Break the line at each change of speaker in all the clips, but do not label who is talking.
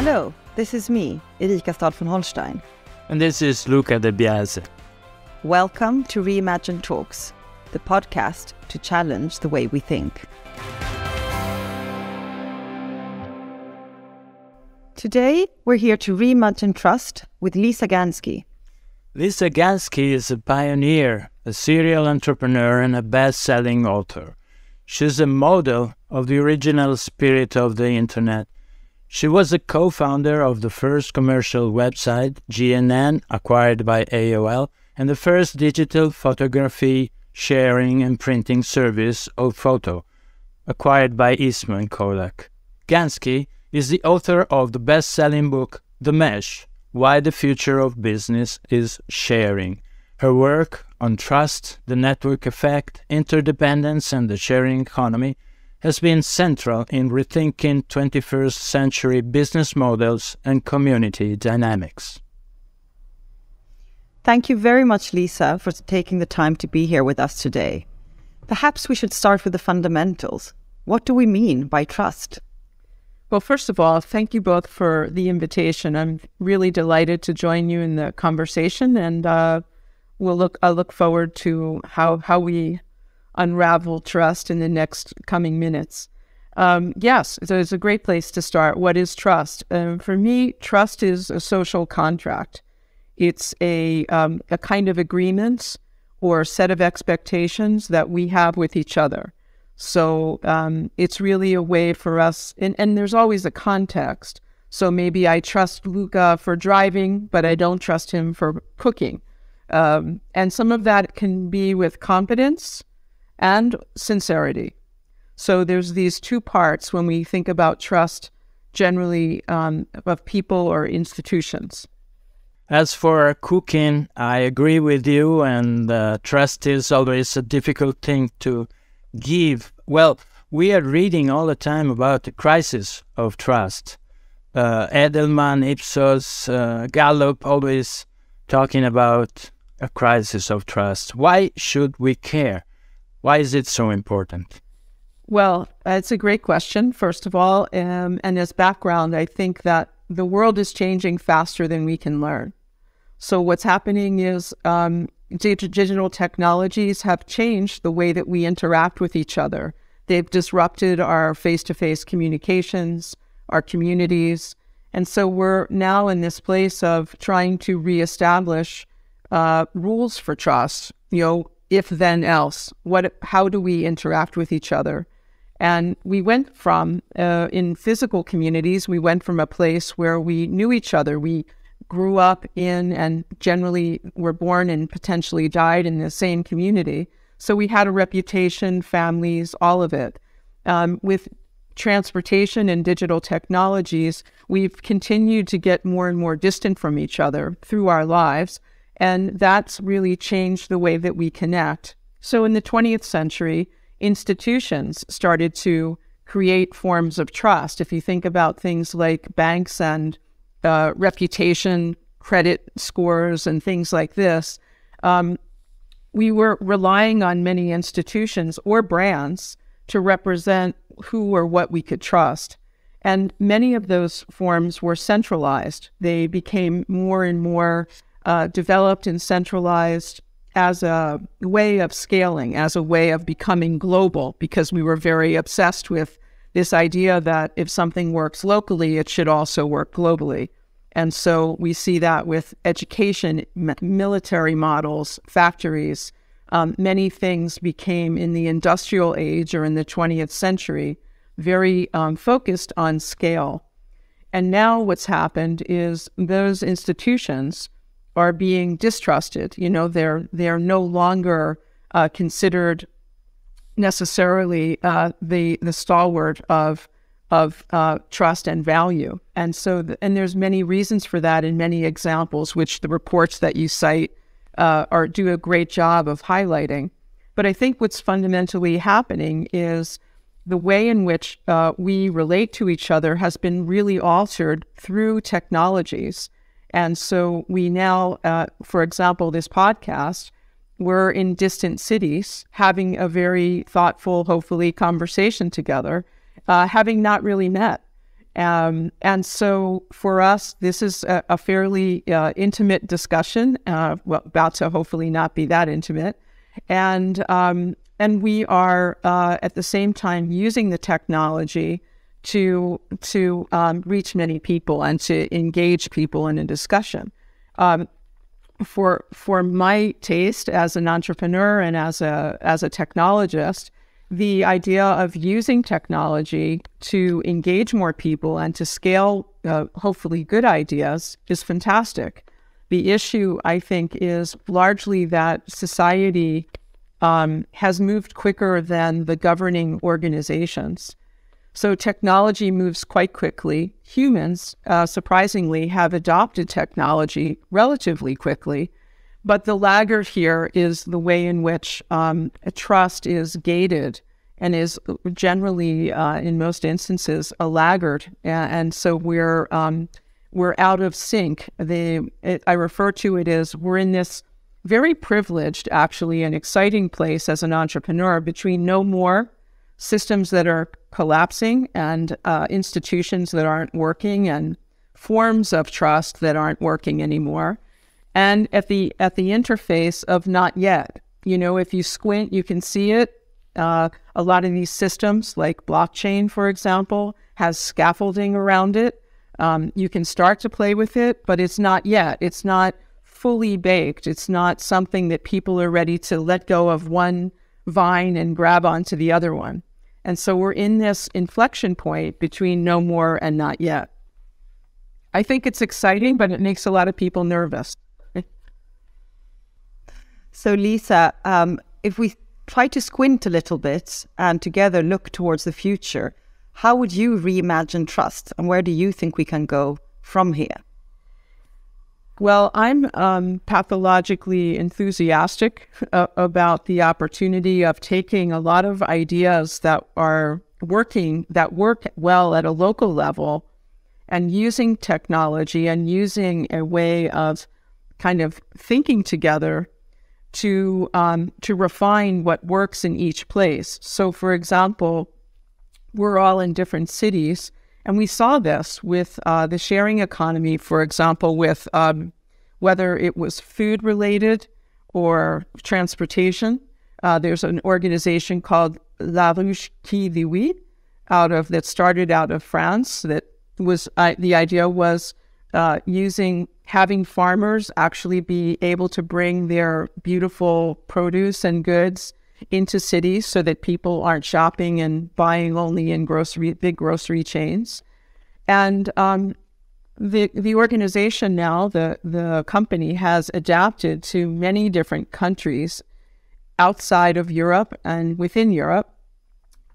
Hello, this is me, Erika Staël von Holstein.
And this is Luca de Biase.
Welcome to Reimagine Talks, the podcast to challenge the way we think. Today, we're here to reimagine trust with Lisa Gansky.
Lisa Gansky is a pioneer, a serial entrepreneur, and a best selling author. She's a model of the original spirit of the internet. She was a co founder of the first commercial website, GNN, acquired by AOL, and the first digital photography sharing and printing service, Ofoto, acquired by Eastman Kodak. Gansky is the author of the best selling book, The Mesh Why the Future of Business is Sharing. Her work on trust, the network effect, interdependence, and the sharing economy has been central in rethinking 21st century business models and community dynamics.
Thank you very much, Lisa, for taking the time to be here with us today. Perhaps we should start with the fundamentals. What do we mean by trust?
Well, first of all, thank you both for the invitation. I'm really delighted to join you in the conversation, and uh, we'll look. I look forward to how how we unravel trust in the next coming minutes. Um, yes, so it's a great place to start. What is trust? Um, for me, trust is a social contract. It's a um, a kind of agreement or set of expectations that we have with each other. So um, it's really a way for us, and, and there's always a context. So maybe I trust Luca for driving, but I don't trust him for cooking. Um, and some of that can be with competence and sincerity. So there's these two parts when we think about trust generally um, of people or institutions.
As for cooking, I agree with you, and uh, trust is always a difficult thing to give. Well, we are reading all the time about the crisis of trust. Uh, Edelman, Ipsos, uh, Gallup always talking about a crisis of trust. Why should we care? Why is it so important?
Well, it's a great question, first of all. Um, and as background, I think that the world is changing faster than we can learn. So, what's happening is um, digital technologies have changed the way that we interact with each other. They've disrupted our face to face communications, our communities. And so we're now in this place of trying to reestablish uh, rules for trust. You know, if then else. What? How do we interact with each other? And we went from uh, in physical communities. We went from a place where we knew each other. We grew up in and generally were born and potentially died in the same community. So we had a reputation, families, all of it. Um, with transportation and digital technologies, we've continued to get more and more distant from each other through our lives. And that's really changed the way that we connect. So in the 20th century, institutions started to create forms of trust. If you think about things like banks and uh, reputation, credit scores, and things like this, um, we were relying on many institutions or brands to represent who or what we could trust. And many of those forms were centralized. They became more and more uh, developed and centralized as a way of scaling, as a way of becoming global, because we were very obsessed with this idea that if something works locally, it should also work globally. And so we see that with education, military models, factories. Um, many things became in the industrial age or in the 20th century very um, focused on scale. And now what's happened is those institutions are being distrusted. You know, they're they're no longer uh, considered necessarily uh, the the stalwart of of uh, trust and value. And so, th- and there's many reasons for that and many examples, which the reports that you cite uh, are do a great job of highlighting. But I think what's fundamentally happening is the way in which uh, we relate to each other has been really altered through technologies. And so we now, uh, for example, this podcast, we're in distant cities having a very thoughtful, hopefully, conversation together uh, having not really met. Um, and so for us, this is a, a fairly uh, intimate discussion, uh, well, about to hopefully not be that intimate. And, um, and we are uh, at the same time using the technology to, to um, reach many people and to engage people in a discussion. Um, for, for my taste as an entrepreneur and as a, as a technologist, the idea of using technology to engage more people and to scale uh, hopefully good ideas is fantastic. The issue, I think, is largely that society um, has moved quicker than the governing organizations. So technology moves quite quickly. Humans, uh, surprisingly, have adopted technology relatively quickly. But the laggard here is the way in which um, trust is gated and is generally, uh, in most instances, a laggard. And so we're um, we're out of sync. The it, I refer to it as we're in this very privileged, actually, and exciting place as an entrepreneur between no more systems that are collapsing and uh, institutions that aren't working and forms of trust that aren't working anymore and at the at the interface of not yet. You know, if you squint, you can see it. Uh, a lot of these systems, like blockchain, for example, has scaffolding around it. Um, you can start to play with it, but it's not yet. It's not fully baked. It's not something that people are ready to let go of one vine and grab onto the other one. And so we're in this inflection point between no more and not yet. I think it's exciting, but it makes a lot of people nervous.
So, Lisa, um, if we try to squint a little bit and together look towards the future, how would you reimagine trust and where do you think we can go from here?
Well, I'm um, pathologically enthusiastic uh, about the opportunity of taking a lot of ideas that are working, that work well at a local level, and using technology and using a way of kind of thinking together to um, to refine what works in each place. So, for example, we're all in different cities, and we saw this with uh, the sharing economy. For example, with um, whether it was food related or transportation. Uh, there's an organization called La Ruche qui dit Oui out of that started out of France. That was uh, the idea was uh, using having farmers actually be able to bring their beautiful produce and goods into cities so that people aren't shopping and buying only in grocery big grocery chains. And um, the the organization now, the the company has adapted to many different countries outside of Europe and within Europe.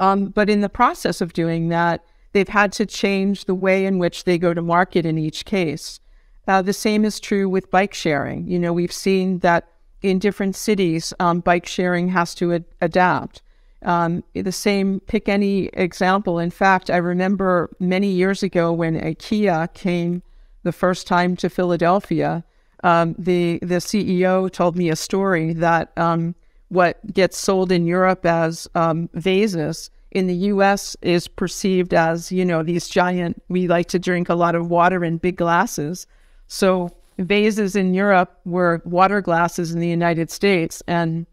Um, but in the process of doing that, they've had to change the way in which they go to market in each case. Uh, the same is true with bike sharing. You know, we've seen that in different cities, um, bike sharing has to ad- adapt. Um, the same, pick any example. In fact, I remember many years ago when IKEA came the first time to Philadelphia, um, the, the CEO told me a story that um, what gets sold in Europe as um, vases in the US is perceived as, you know, these giant, we like to drink a lot of water in big glasses. So vases in Europe were water glasses in the United States, and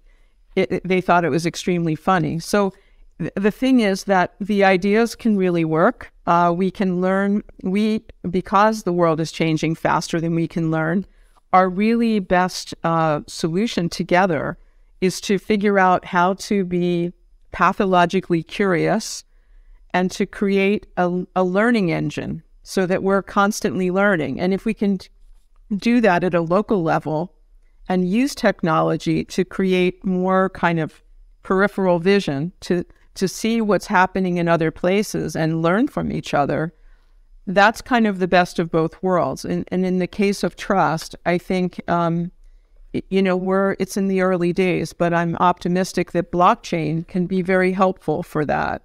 it, it, they thought it was extremely funny. So th- the thing is that the ideas can really work. Uh, we can learn, we, because the world is changing faster than we can learn, our really best uh, solution together is to figure out how to be pathologically curious and to create a, a learning engine so that we're constantly learning. And if we can do that at a local level and use technology to create more kind of peripheral vision to to see what's happening in other places and learn from each other, that's kind of the best of both worlds. And, and in the case of trust, I think um, you know, we're it's in the early days, but I'm optimistic that blockchain can be very helpful for that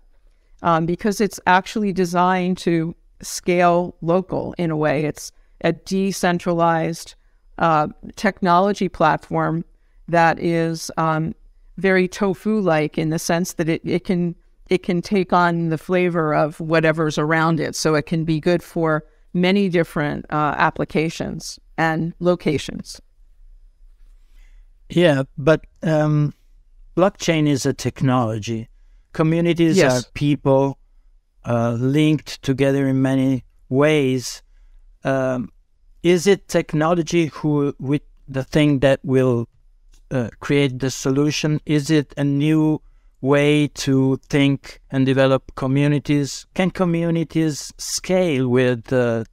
um, because it's actually designed to scale local in a way. It's a decentralized uh, technology platform that is um, very tofu like in the sense that it, it can it can take on the flavor of whatever's around it. So it can be good for many different uh, applications and locations.
Yeah, but um, blockchain is a technology. Communities yes. are people uh, linked together in many ways. Um, is it technology who with the thing that will uh, create the solution? Is it a new way to think and develop communities? Can communities scale with uh,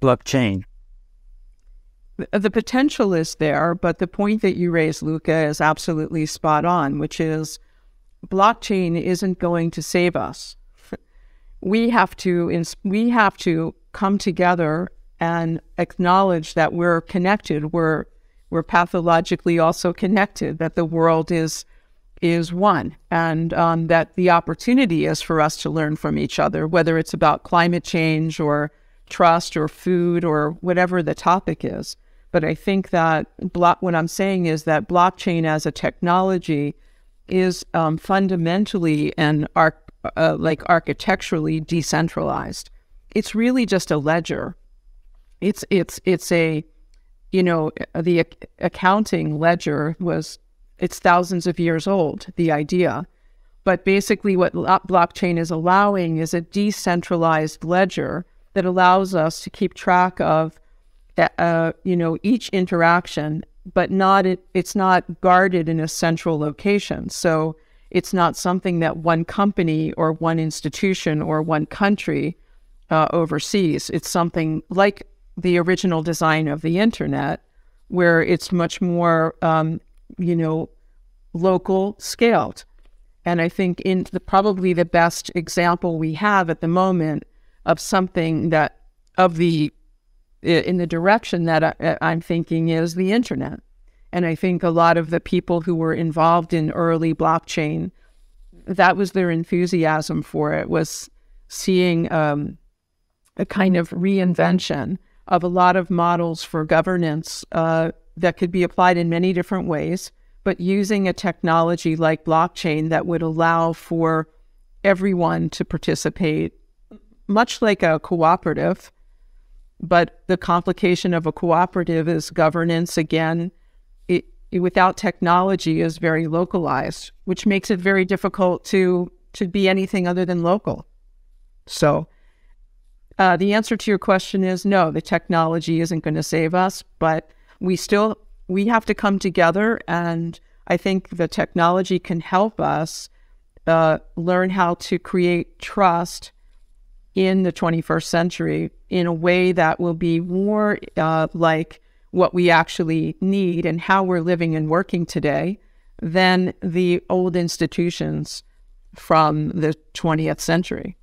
blockchain?
The potential is there, but the point that you raised, Luca, is absolutely spot on, which is blockchain isn't going to save us. We have to we have to come together and acknowledge that we're connected. We're we're pathologically also connected. That the world is is one, and um, that the opportunity is for us to learn from each other, whether it's about climate change or trust or food or whatever the topic is. But I think that block, what I'm saying is that blockchain as a technology is um, fundamentally and uh, like architecturally decentralized. It's really just a ledger. It's it's it's a, you know, the accounting ledger was it's thousands of years old. The idea, but basically, what blockchain is allowing is a decentralized ledger that allows us to keep track of, uh, uh, you know, each interaction, but not it, it's not guarded in a central location. So it's not something that one company or one institution or one country uh, oversees. It's something like the original design of the internet, where it's much more, um, you know, local scaled. And I think in the probably the best example we have at the moment of something that of the in the direction that I, I'm thinking is the internet. And I think a lot of the people who were involved in early blockchain, that was their enthusiasm for it, was seeing um, a kind of reinvention of a lot of models for governance uh, that could be applied in many different ways, but using a technology like blockchain that would allow for everyone to participate much like a cooperative, but the complication of a cooperative is governance again. It, it, without technology is very localized, which makes it very difficult to to be anything other than local. So, uh, the answer to your question is no. The technology isn't going to save us, but we still we have to come together, and I think the technology can help us uh, learn how to create trust in the 21st century in a way that will be more uh, like what we actually need and how we're living and working today than the old institutions from the 20th century.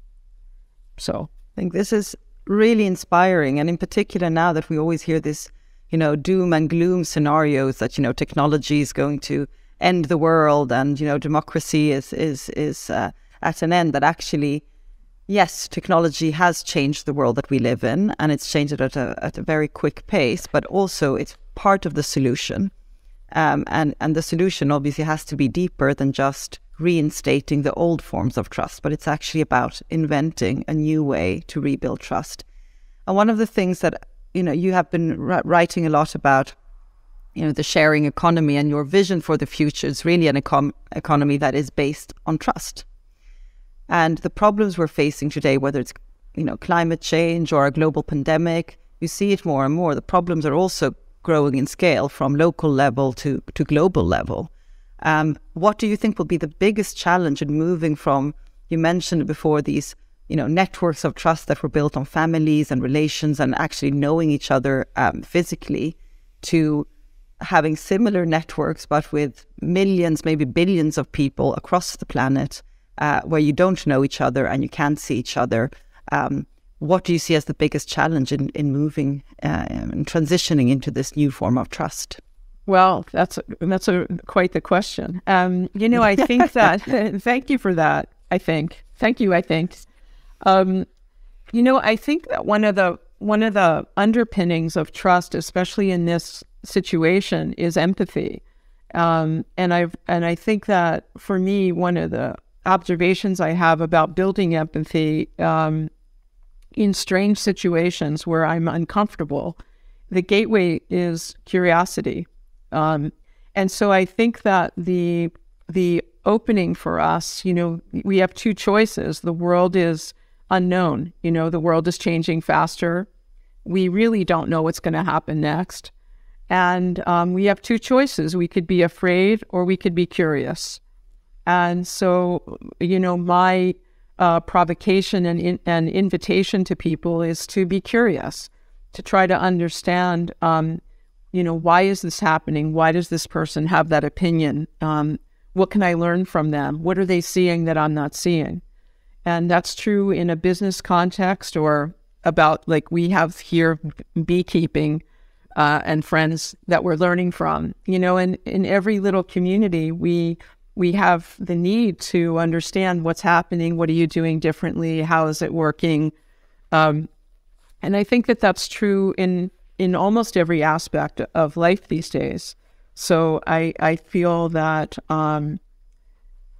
So
think this is really inspiring. And in particular, now that we always hear this, you know, doom and gloom scenarios that, you know, technology is going to end the world and, you know, democracy is, is, is uh, at an end, that actually yes, technology has changed the world that we live in, and it's changed it at a, at a very quick pace, but also it's part of the solution. Um, and, and the solution obviously has to be deeper than just reinstating the old forms of trust, but it's actually about inventing a new way to rebuild trust. And one of the things that you know you have been writing a lot about, you know, the sharing economy and your vision for the future is really an econ- economy that is based on trust. And the problems we're facing today, whether it's you know climate change or a global pandemic, you see it more and more. The problems are also growing in scale from local level to, to global level. Um, what do you think will be the biggest challenge in moving from, you mentioned before, these you know networks of trust that were built on families and relations and actually knowing each other um, physically to having similar networks but with millions, maybe billions of people across the planet uh, where you don't know each other and you can't see each other. Um, what do you see as the biggest challenge in, in moving uh, and transitioning into this new form of trust?
Well, that's a, that's a quite the question. Um, you know, I think that. thank you for that. I think. Thank you. I think. Um, you know, I think that one of the one of the underpinnings of trust, especially in this situation, is empathy. Um, and I and I think that for me, one of the observations I have about building empathy um, in strange situations where I'm uncomfortable, the gateway is curiosity. Um, and so I think that the the opening for us, you know, we have two choices. The world is unknown. You know, the world is changing faster. We really don't know what's going to happen next. And um, we have two choices. We could be afraid or we could be curious. And so, you know, my uh, provocation and, in, and invitation to people is to be curious, to try to understand, um, you know, why is this happening? Why does this person have that opinion? Um, what can I learn from them? What are they seeing that I'm not seeing? And that's true in a business context or about like we have here beekeeping uh, and friends that we're learning from. You know, and in every little community, we we have the need to understand what's happening. What are you doing differently? How is it working? Um, and I think that that's true in in almost every aspect of life these days. So I I feel that um,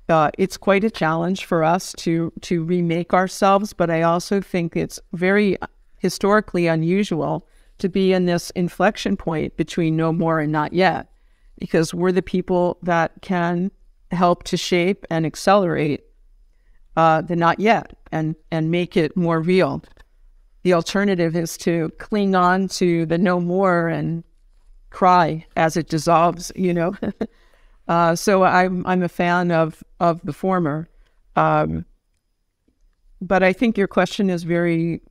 uh, it's quite a challenge for us to to remake ourselves, but I also think it's very historically unusual to be in this inflection point between no more and not yet, because we're the people that can help to shape and accelerate uh, the not yet and and make it more real. The alternative is to cling on to the no more and cry as it dissolves. You know, uh, so I'm I'm a fan of of the former, um, but I think your question is very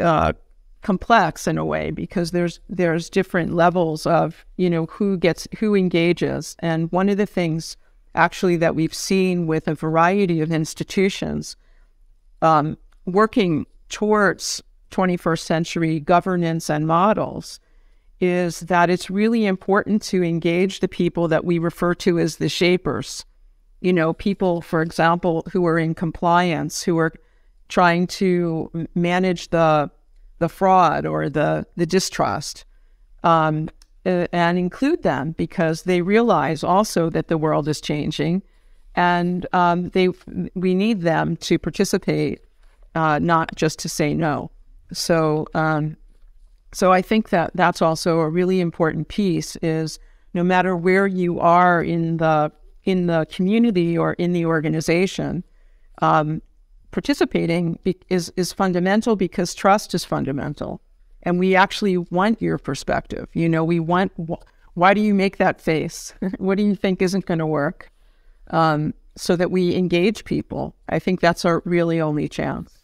uh, complex in a way because there's there's different levels of you know who gets who engages and one of the things actually that we've seen with a variety of institutions um, working towards 21st century governance and models is that it's really important to engage the people that we refer to as the shapers. You know people for example who are in compliance who are trying to manage the the fraud or the the distrust, um, and include them because they realize also that the world is changing, and um, they we need them to participate, uh, not just to say no. So um, so I think that that's also a really important piece. Is no matter where you are in the in the community or in the organization, um, participating is is fundamental because trust is fundamental, and we actually want your perspective. You know, we want why do you make that face? what do you think isn't going to work? Um, so that we engage people. I think that's our really only chance.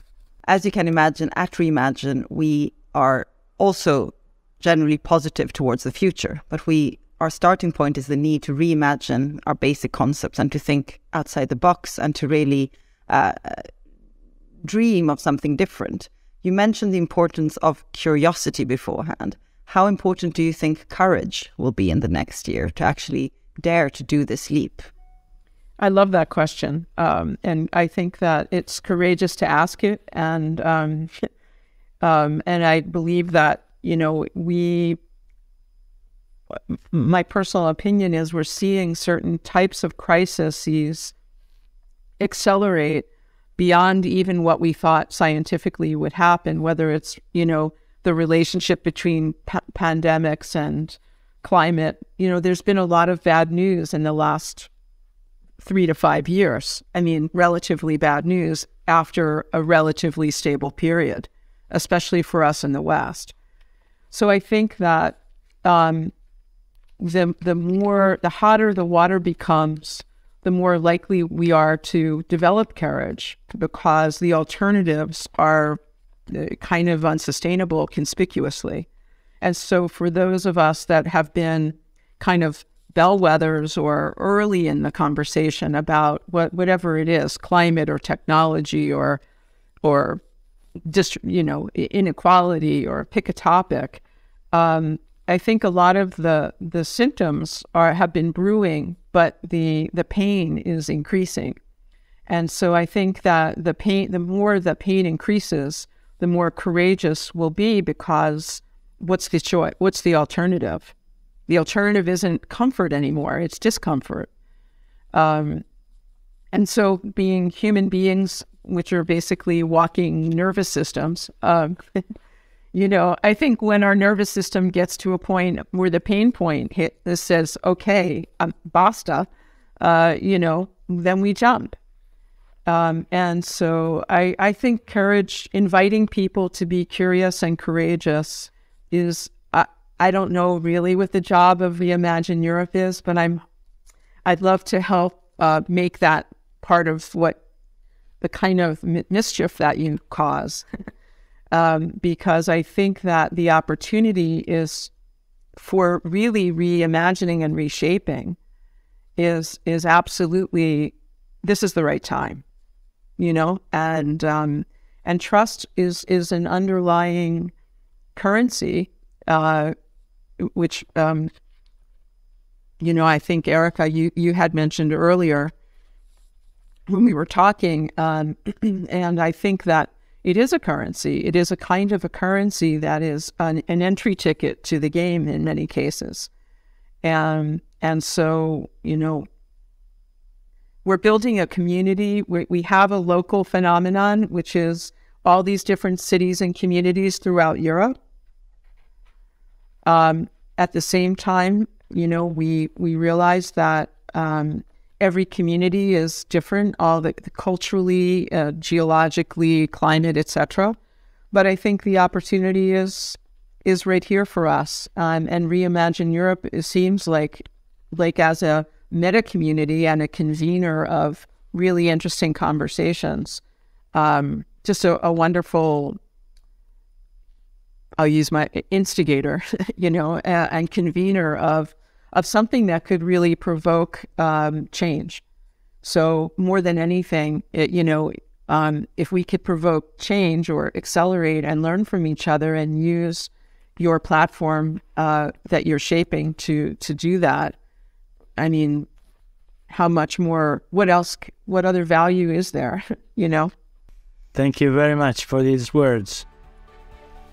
As you can imagine, at Reimagine, we are also generally positive towards the future, but we our starting point is the need to reimagine our basic concepts and to think outside the box and to really uh, dream of something different. You mentioned the importance of curiosity beforehand. How important do you think courage will be in the next year to actually dare to do this leap?
I love that question. Um, and I think that it's courageous to ask it. And, um, um, and I believe that, you know, we, my personal opinion is we're seeing certain types of crises accelerate beyond even what we thought scientifically would happen, whether it's, you know, the relationship between pa- pandemics and climate. You know, there's been a lot of bad news in the last three to five years. I mean, relatively bad news after a relatively stable period, especially for us in the West. So I think that um, the the more the hotter the water becomes, the more likely we are to develop carriage because the alternatives are uh, kind of unsustainable conspicuously. And so, for those of us that have been kind of bellwethers or early in the conversation about what whatever it is, climate or technology or or just you know inequality or pick a topic, um, I think a lot of the the symptoms are have been brewing, but the the pain is increasing. And so I think that the pain the more the pain increases, the more courageous we'll be because what's the choice? What's the alternative? The alternative isn't comfort anymore, it's discomfort. Um, and so being human beings, which are basically walking nervous systems, um, you know, I think when our nervous system gets to a point where the pain point hit, this says, okay, um, basta, uh, you know, then we jump. Um, and so I, I think courage, inviting people to be curious and courageous is, I, don't know really what the job of Reimagine Europe is, but I'm, I'd love to help uh, make that part of what the kind of mischief that you cause. um, because I think that the opportunity is for really reimagining and reshaping is is absolutely this is the right time, you know, and um, and trust is is an underlying currency, uh, which um, you know I think Erika you you had mentioned earlier when we were talking, um, and I think that it is a currency. It is a kind of a currency that is an, an entry ticket to the game in many cases, and and so you know we're building a community. We, we have a local phenomenon, which is all these different cities and communities throughout Europe. Um, at the same time, you know, we we realize that um, every community is different, all the, the culturally, uh, geologically, climate, etc. But I think the opportunity is is right here for us. Um, and reimagine Europe it seems like like as a meta community and a convener of really interesting conversations. Um, just a, a wonderful I'll use my instigator, you know, uh, and convener of of something that could really provoke um, change. So more than anything, it, you know, um, if we could provoke change or accelerate and learn from each other and use your platform uh, that you're shaping to to do that, I mean, how much more? What else? What other value is there? you know.
Thank you very much for these words.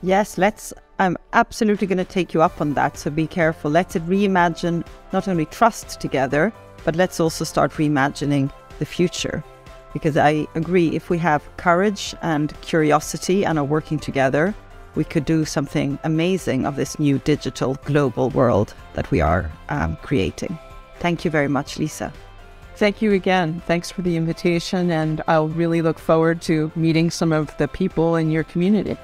Yes, let's I'm absolutely going to take you up on that. So be careful. Let's reimagine not only trust together, but let's also start reimagining the future. Because I agree, if we have courage and curiosity and are working together, we could do something amazing of this new digital global world that we are um, creating. Thank you very much, Lisa.
Thank you again. Thanks for the invitation, and I'll really look forward to meeting some of the people in your community.